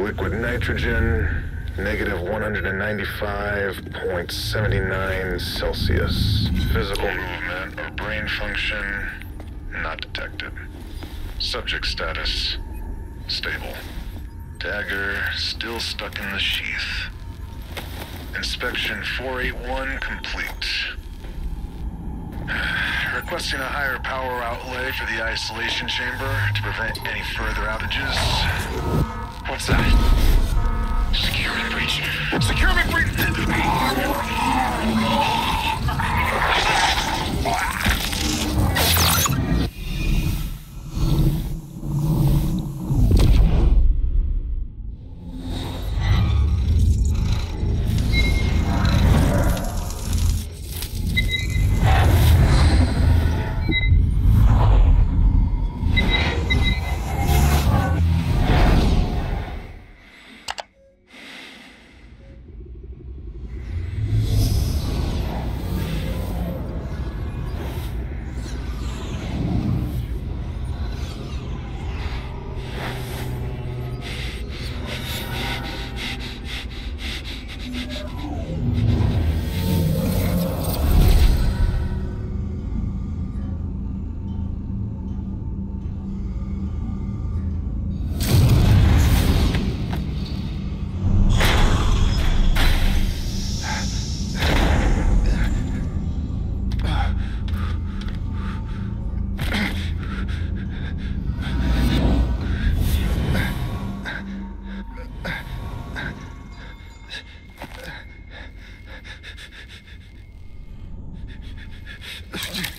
Liquid nitrogen, negative 195.79 Celsius. Physical movement or brain function, not detected. Subject status, stable. Dagger still stuck in the sheath. Inspection 481 complete. Requesting a higher power outlay for the isolation chamber to prevent any further outages. What's that? Security breach. Security breach! Well,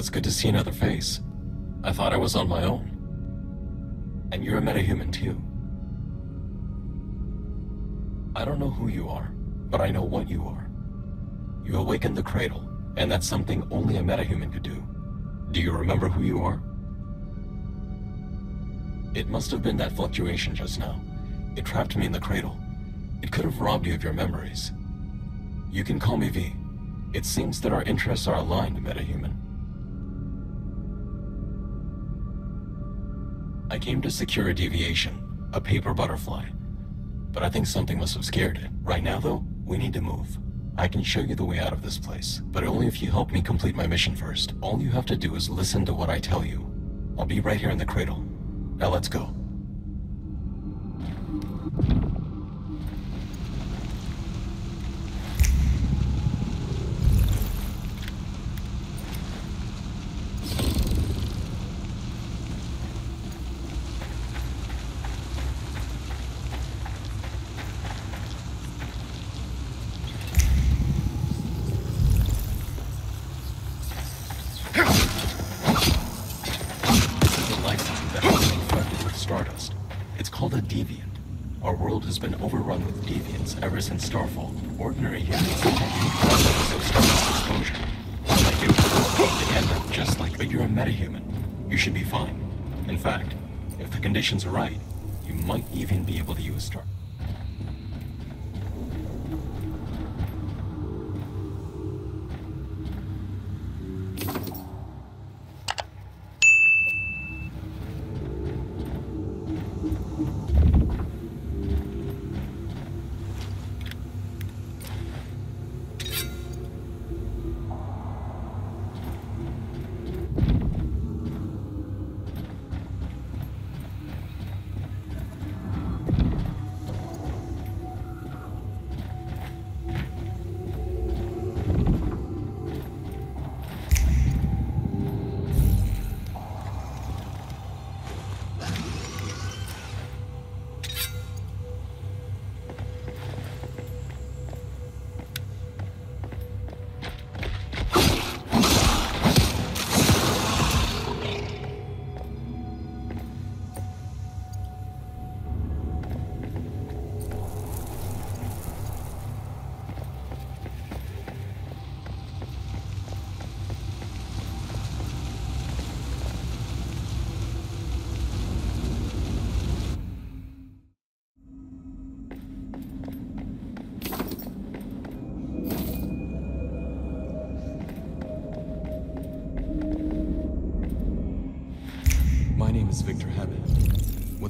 it's good to see another face. I thought I was on my own. And you're a metahuman too. I don't know who you are, but I know what you are. You awakened the cradle, and that's something only a metahuman could do. Do you remember who you are? It must have been that fluctuation just now. It trapped me in the cradle. It could have robbed you of your memories. You can call me V. It seems that our interests are aligned, metahuman. I came to secure a deviation, a paper butterfly. But I think something must have scared it. Right now, though, we need to move. I can show you the way out of this place, but only if you help me complete my mission first. All you have to do is listen to what I tell you. I'll be right here in the cradle. Now let's go. Deviant. Our world has been overrun with deviants ever since Starfall. Ordinary humans take of exposure. They end up just like, but you're a metahuman. You should be fine. In fact, if the conditions are right, you might even be able to use Star.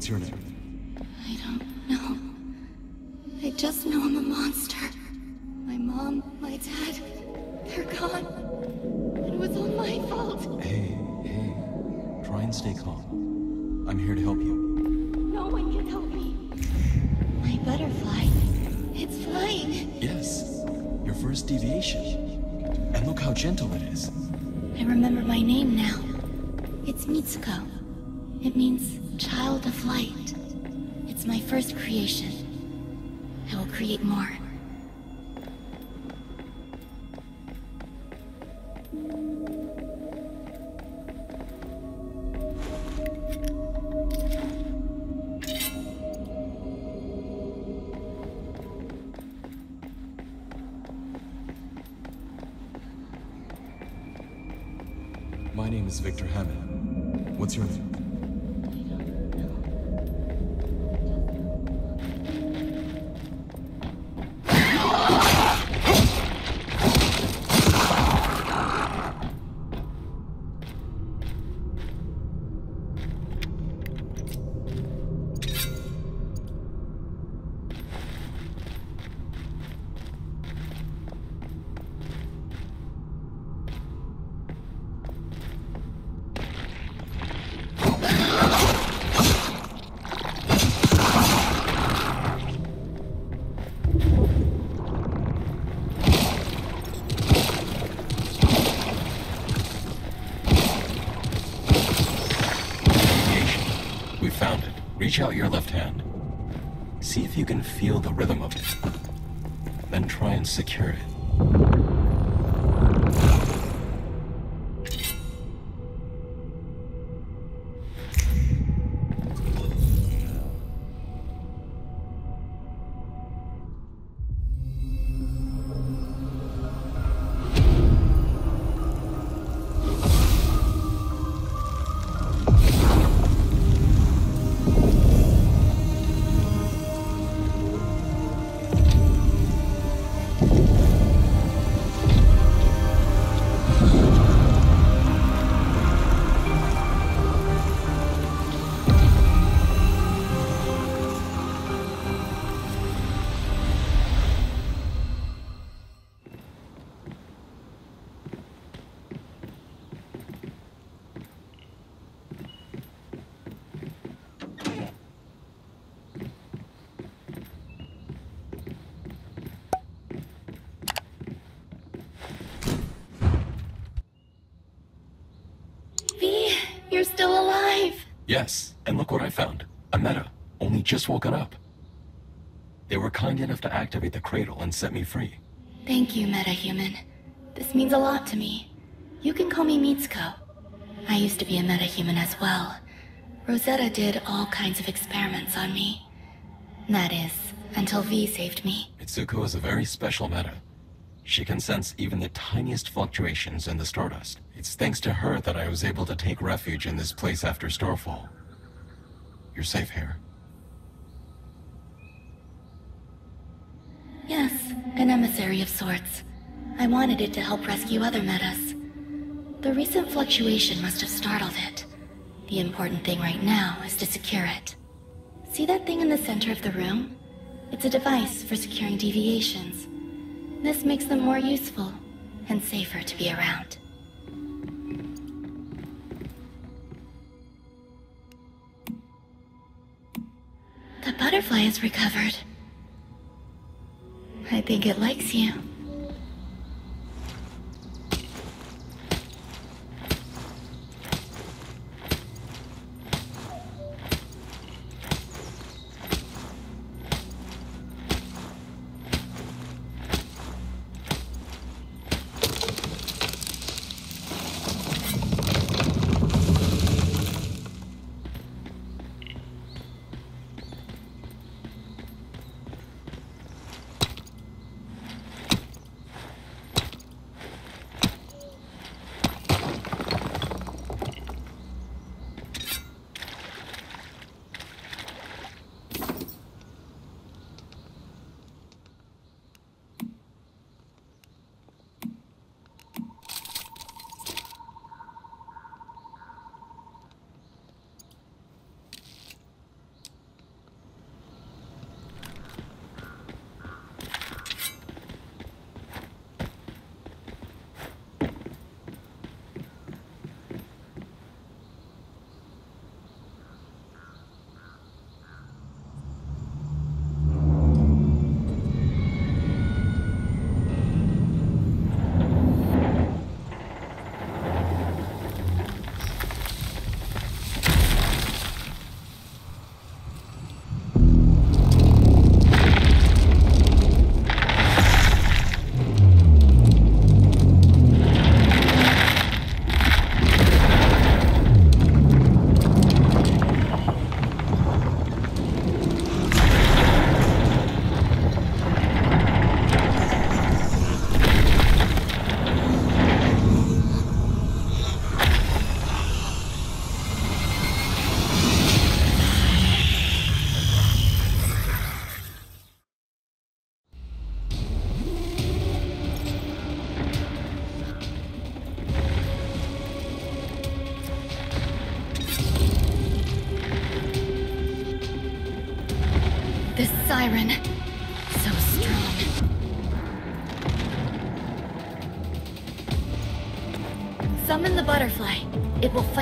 What's your name? I don't know. I just know I'm a monster. My mom, my dad, they're gone. It was all my fault. Hey, hey. Try and stay calm. I'm here to help you. No one can help me. My butterfly. It's flying. Yes, your first deviation. And look how gentle it is. I remember my name now. It's Mitsuko. It means child of light. It's my first creation. I will create more. My name is Victor Hammond. What's your name? Reach out your left hand. See if you can feel the rhythm of it. Then try and secure it. Yes, and look what I found. A meta, only just woken up. They were kind enough to activate the cradle and set me free. Thank you, metahuman. This means a lot to me. You can call me Mitsuko. I used to be a metahuman as well. Rosetta did all kinds of experiments on me. That is, until V saved me. Mitsuko is a very special meta. She can sense even the tiniest fluctuations in the stardust. It's thanks to her that I was able to take refuge in this place after Starfall. You're safe here. Yes, an emissary of sorts. I wanted it to help rescue other metas. The recent fluctuation must have startled it. The important thing right now is to secure it. See that thing in the center of the room? It's a device for securing deviations. This makes them more useful and safer to be around. The butterfly is recovered. I think it likes you.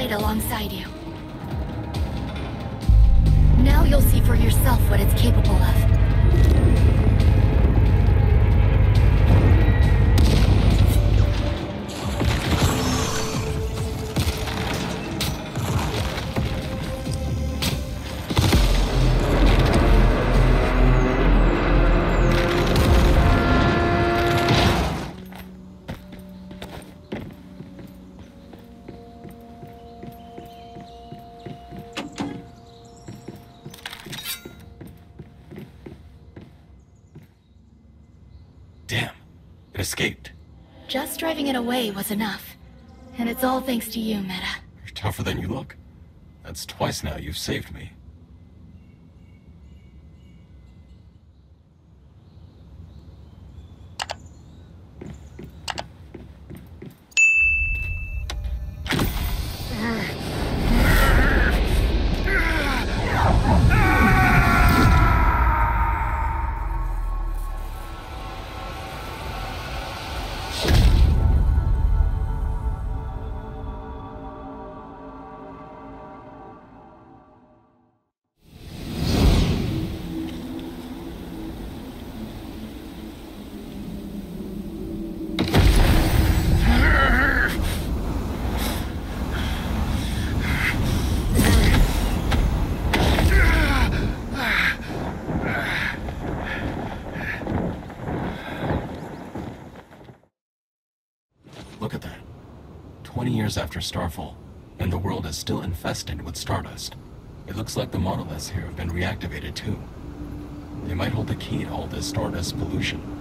Fight alongside you. Now you'll see for yourself what it's capable of. It escaped. Just driving it away was enough. And it's all thanks to you, Meta. You're tougher than you look. That's twice now you've saved me. Years after Starfall, and the world is still infested with stardust. It looks like the monoliths here have been reactivated too. They might hold the key to all this Stardust pollution.